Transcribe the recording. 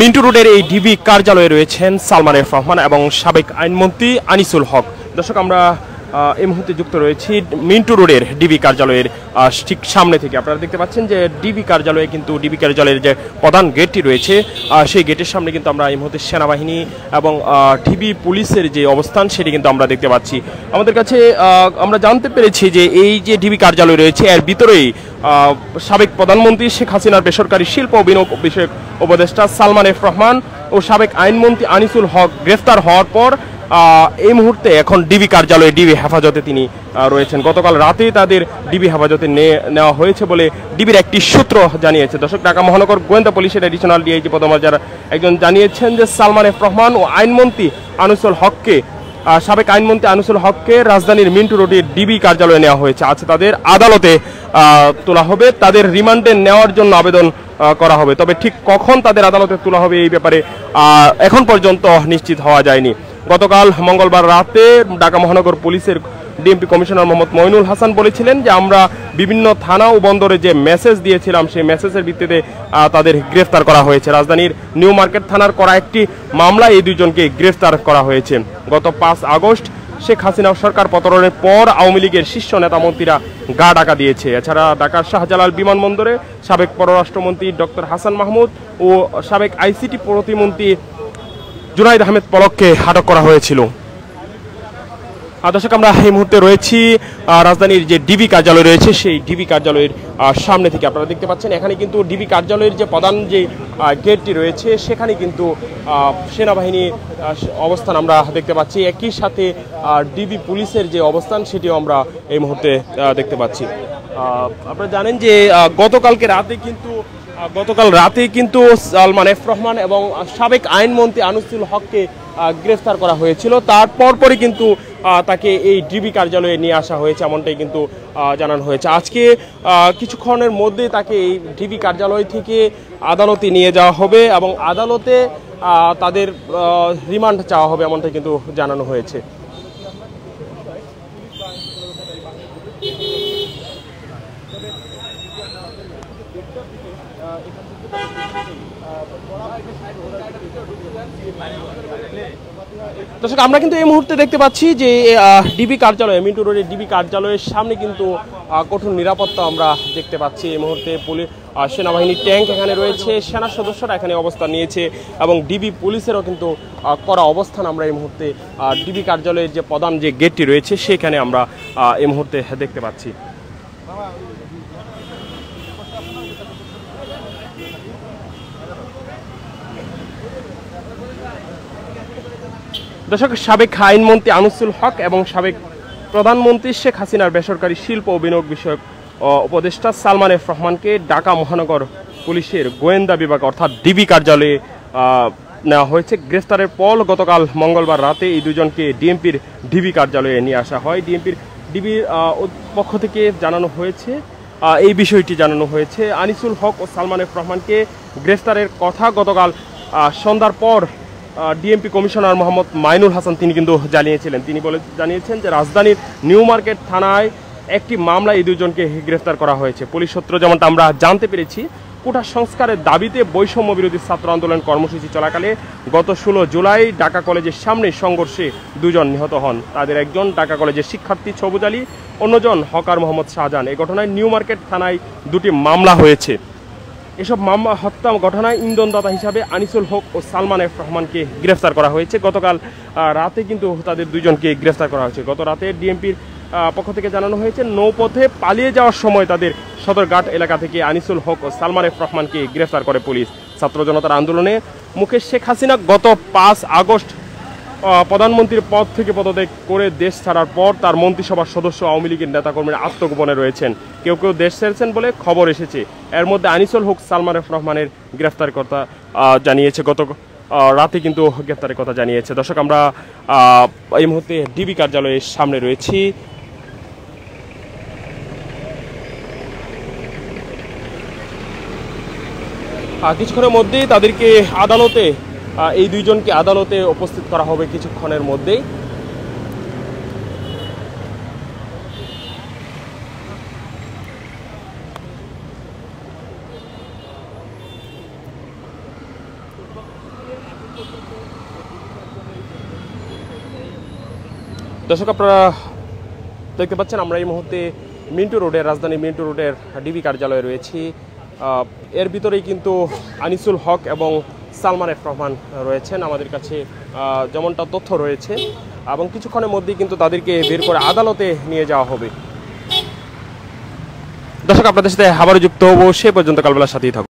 মিন্টু রোডের এই ডিবি কার্যালয়ে রয়েছেন সালমান রহমান এবং সাবেক আইনমন্ত্রী আনিসুল হক। দর্শক, আমরা এই মুহূর্তে যুক্ত রয়েছি মিন্টু রোডের ডিবি কার্যালয়ের ঠিক সামনে থেকে। আপনারা দেখতে পাচ্ছেন যে ডিবি কার্যালয়ে কিন্তু ডিবি কার্যালয়ের যে প্রধান গেটটি রয়েছে সেই গেটের সামনে কিন্তু আমরা এই মুহূর্তে সেনাবাহিনী এবং ডিবি পুলিশের যে অবস্থান, সেটি কিন্তু আমরা দেখতে পাচ্ছি। আমাদের কাছে আমরা জানতে পেরেছি যে এই যে ডিবি কার্যালয় রয়েছে, এর ভিতরেই সাবেক প্রধানমন্ত্রী শেখ হাসিনার বেসরকারি শিল্প ও বিনিয়োগ বিষয়ক উপদেষ্টা সালমান এফ রহমান ও সাবেক আইনমন্ত্রী আনিসুল হক গ্রেফতার হওয়ার পর এই মুহূর্তে এখন ডিবি কার্যালয়ে ডিবি হেফাজতে তিনি রয়েছেন। গতকাল রাতেই তাদের ডিবি হেফাজতে নেওয়া হয়েছে বলে ডিবির একটি সূত্র জানিয়েছে। দর্শক, ঢাকা মহানগর গোয়েন্দা পুলিশের এডিশনাল ডিআইজি পদমর্যাদার একজন জানিয়েছেন যে সালমান এফ রহমান ও আইনমন্ত্রী আনিসুল হককে সাবেক আইনমন্ত্রী আনিসুল হককে রাজধানীর মিন্টু রোডের ডিবি কার্যালয়ে নেওয়া হয়েছে। আজ তাদের আদালতে তোলা হবে। তাদের রিমান্ডে নেওয়ার জন্য আবেদন করা হবে। তবে ঠিক কখন তাদের আদালতে তোলা হবে এই ব্যাপারে এখন পর্যন্ত নিশ্চিত হওয়া যায়নি। গতকাল মঙ্গলবার রাতে ঢাকা মহানগর পুলিশের ডিএমপি কমিশনার মোহাম্মদ মইনুল হাসান বলেছিলেন যে আমরা বিভিন্ন থানা ও বন্দরে যে মেসেজ দিয়েছিলাম, সেই মেসেজের ভিত্তিতে তাদের গ্রেফতার করা হয়েছে। রাজধানীর নিউ মার্কেট থানার করা একটি মামলায় এই দুইজনকে গ্রেফতার করা হয়েছে। গত পাঁচ আগস্ট শেখ হাসিনা সরকার পতনের পর আওয়ামী লীগের শীর্ষ নেতা মন্ত্রীরা গা ডাকা দিয়েছে। এছাড়া ঢাকার শাহজালাল বিমানবন্দরে সাবেক পররাষ্ট্রমন্ত্রী ডক্টর হাসান মাহমুদ ও সাবেক আইসিটি প্রতিমন্ত্রী জুনাইদ আহমেদ পলককে আটক করা হয়েছিল। দর্শক, আমরা এই মুহূর্তে রয়েছি রাজধানীর যে ডিবি কার্যালয় রয়েছে, সেই ডিবি কার্যালয়ের সামনে থেকে আপনারা দেখতে পাচ্ছেন, এখানে কিন্তু ডিবি কার্যালয়ের যে প্রধান যে গেটটি রয়েছে, সেখানে কিন্তু সেনাবাহিনীর অবস্থান আমরা দেখতে পাচ্ছি। একই সাথে ডিবি পুলিশের যে অবস্থান, সেটিও আমরা এই মুহূর্তে দেখতে পাচ্ছি। আপনারা জানেন যে গতকালকে রাতে কিন্তু গতকাল রাতে কিন্তু সালমান এফ রহমান এবং সাবেক আইনমন্ত্রী আনিসুল হককে গ্রেফতার করা হয়েছিল। তারপর পরে কিন্তু তাকে এই ডিবি কার্যালয়ে নিয়ে আসা হয়েছে এমনটাই কিন্তু জানানো হয়েছে। আজকে কিছুক্ষণের মধ্যে তাকে এই ডিবি কার্যালয় থেকে আদালতে নিয়ে যাওয়া হবে এবং আদালতে তাদের রিমান্ড চাওয়া হবে এমনটাই কিন্তু জানানো হয়েছে। দর্শক, আমরা কিন্তু এই মুহূর্তে দেখতে পাচ্ছি যে ডিবি কার্যালয়, মিন্টু রোডের ডিবি কার্যালয়ের সামনে কিন্তু কঠোর নিরাপত্তা আমরা দেখতে পাচ্ছি। এই মুহূর্তে পুলিশ সেনাবাহিনীর ট্যাঙ্ক এখানে রয়েছে। সেনা সদস্যরা এখানে অবস্থান নিয়েছে এবং ডিবি পুলিশেরও কিন্তু করা অবস্থান আমরা এই মুহূর্তে ডিবি কার্যালয়ের যে প্রধান যে গেটটি রয়েছে, সেখানে আমরা এই মুহূর্তে দেখতে পাচ্ছি। দর্শক, সাবেক আইনমন্ত্রী আনিসুল হক এবং সাবেক প্রধানমন্ত্রী শেখ হাসিনার বেসরকারি শিল্প ও বিনিয়োগ বিষয়ক উপদেষ্টা সালমান এফ রহমানকে ঢাকা মহানগর পুলিশের গোয়েন্দা বিভাগ অর্থাৎ ডিবি কার্যালয়ে নেওয়া হয়েছে। গ্রেফতারের পর গতকাল মঙ্গলবার রাতে এই দুজনকে ডিএমপির ডিবি কার্যালয়ে নিয়ে আসা হয়। ডিএমপির ডিবির পক্ষ থেকে জানানো হয়েছে এই বিষয়টি জানানো হয়েছে। আনিসুল হক ও সালমান এফ রহমানকে গ্রেফতারের কথা গতকাল সন্ধ্যার পর ডিএমপি কমিশনার মোহাম্মদ মাইনুল হাসান তিনি কিন্তু জানিয়েছিলেন। তিনি বলে, জানিয়েছেন যে রাজধানীর নিউ মার্কেট থানায় একটি মামলায় এই দুজনকে গ্রেফতার করা হয়েছে। পুলিশ সূত্র যেমনটা আমরা জানতে পেরেছি কোটা সংস্কারের দাবিতে বৈষম্য বিরোধী ছাত্র আন্দোলন কর্মসূচি চলাকালে গত ষোলো জুলাই ঢাকা কলেজের সামনে সংঘর্ষে দুজন নিহত হন। তাদের একজন ঢাকা কলেজের শিক্ষার্থী সবুজ আলী, অন্যজন হকার মোহাম্মদ শাহজাহান। এই ঘটনায় নিউ মার্কেট থানায় দুটি মামলা হয়েছে। এসব মামলা, হত্যা ঘটনায় ইন্ধনদাতা হিসাবে আনিসুল হক ও সালমান এফ রহমানকে গ্রেফতার করা হয়েছে। গতকাল রাতে কিন্তু তাদের দুজনকে গ্রেফতার করা হয়েছে। গত রাতে ডিএমপির পক্ষ থেকে জানানো হয়েছে, নৌপথে পালিয়ে যাওয়ার সময় তাদের সদরঘাট এলাকা থেকে আনিসুল হক ও সালমান এফ রহমানকে গ্রেফতার করে পুলিশ। ছাত্র জনতার আন্দোলনে মুখে শেখ হাসিনা গত পাঁচ আগস্ট প্রধানমন্ত্রীর পদ থেকে পদত্যাগ করে দেশ ছাড়ার পর তার মন্ত্রিসভার সদস্য আওয়ামী লীগের নেতাকর্মীরা আত্মগোপনে রয়েছেন। কেউ কেউ দেশ ছেড়েছেন বলে খবর এসেছে। এর মধ্যে আনিসুল হক, সালমান এফ রহমানের গ্রেফতার কথা জানিয়েছে গত রাতে কিন্তু গ্রেফতারের কথা জানিয়েছে। দর্শক, আমরা এই মুহূর্তে ডিবি কার্যালয়ের সামনে রয়েছি। কিছুক্ষণের মধ্যেই তাদেরকে আদালতে এই দুইজনকে আদালতে উপস্থিত করা হবে কিছুক্ষণের মধ্যেই। দর্শক, আপনারা দেখতে পাচ্ছেন, আমরা এই মুহূর্তে মিন্টু রোডের, রাজধানী মিন্টু রোডের ডিবি কার্যালয়ে রয়েছি। এর ভিতরেই কিন্তু আনিসুল হক এবং সালমান এফ রহমান রয়েছেন আমাদের কাছে যেমনটা তথ্য রয়েছে। এবং কিছুক্ষণের মধ্যেই কিন্তু তাদেরকে বের করে আদালতে নিয়ে যাওয়া হবে। দর্শক, আপনাদের সাথে আবারও যুক্ত হব, সে পর্যন্ত কালবেলার সাথেই থাকুন।